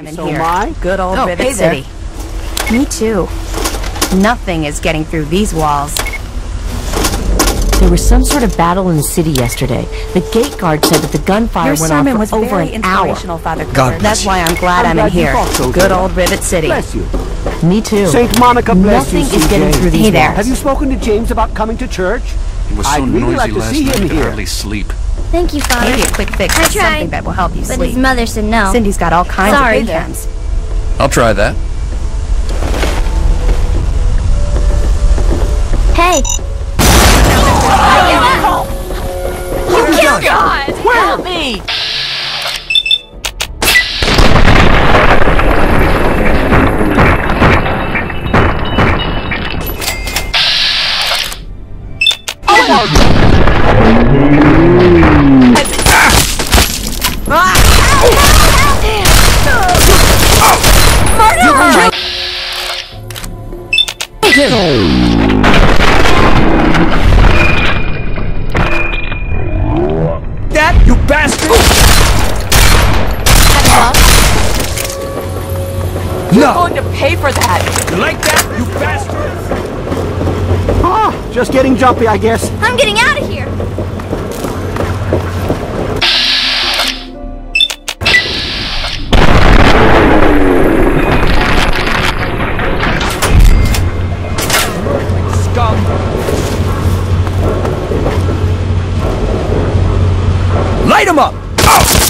I'm in So here. am I. Good old Oh, Rivet hey there. City. Me too. Nothing is getting through these walls. There was some sort of battle in the city yesterday. The gate guard said that the gunfire Your went sermon off was for over very an hour. Father God Clifford. bless That's why I'm glad I'm I'm, glad in here. so, Good old Rivet City. Bless you. Me too. Saint Monica bless you. Nothing you, is getting through these Hey there. walls. Have you spoken to James about coming to church? He was so I'd really noisy like to last see night him I could here. hardly sleep. Thank you, Father. Maybe a quick fix I is something that will help you But sleep. his mother said no. Cindy's got all kinds Sorry. of programs. I'll try that. Hey. You killed him! Help me! Oh, That, you bastard! You're going to pay for that! You like that, you bastard? Ah, just getting jumpy, I guess. I'm getting out of here! Light him up! Oh!